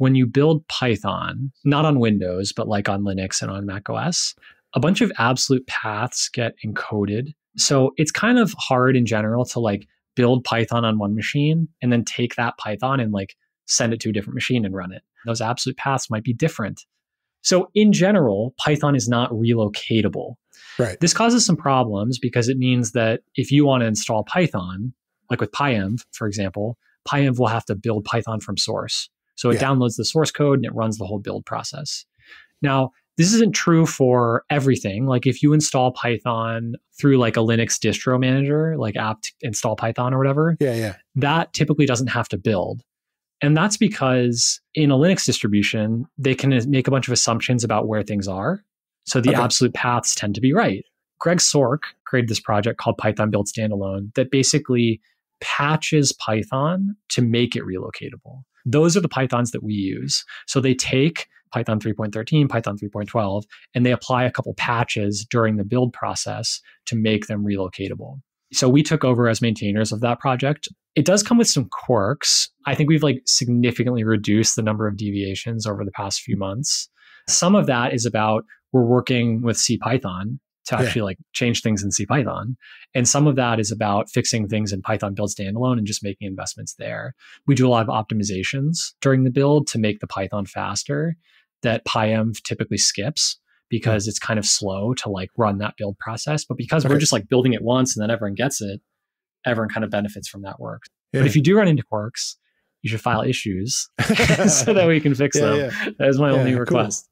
when you build Python, not on Windows, but like on Linux and on Mac OS, a bunch of absolute paths get encoded. So it's kind of hard in general to like build Python on one machine and then take that Python and like send it to a different machine and run it. Those absolute paths might be different. So in general, Python is not relocatable. Right. This causes some problems because it means that if you want to install Python, like with PyEnv, for example, PyEnv will have to build Python from source. So it Yeah. downloads the source code and it runs the whole build process. Now, this isn't true for everything. Like if you install Python through like a Linux distro manager, like apt install Python or whatever, Yeah, yeah. that typically doesn't have to build. And that's because in a Linux distribution, they can make a bunch of assumptions about where things are. So the Okay. absolute paths tend to be right. Greg Szorc created this project called Python Build Standalone that basically patches Python to make it relocatable. Those are the Pythons that we use. So they take Python 3.13, Python 3.12, and they apply a couple patches during the build process to make them relocatable. So we took over as maintainers of that project. It does come with some quirks. I think we've like significantly reduced the number of deviations over the past few months. Some of that is about we're working with CPython to Yeah. actually like change things in CPython. And some of that is about fixing things in Python build standalone and just making investments there. We do a lot of optimizations during the build to make the Python faster that PyEnv typically skips because it's kind of slow to like run that build process. But because we're just like building it once and then everyone gets it, everyone kind of benefits from that work. Yeah. But if you do run into quirks, you should file issues so that we can fix Yeah, them. yeah. That is my Yeah, only cool. request.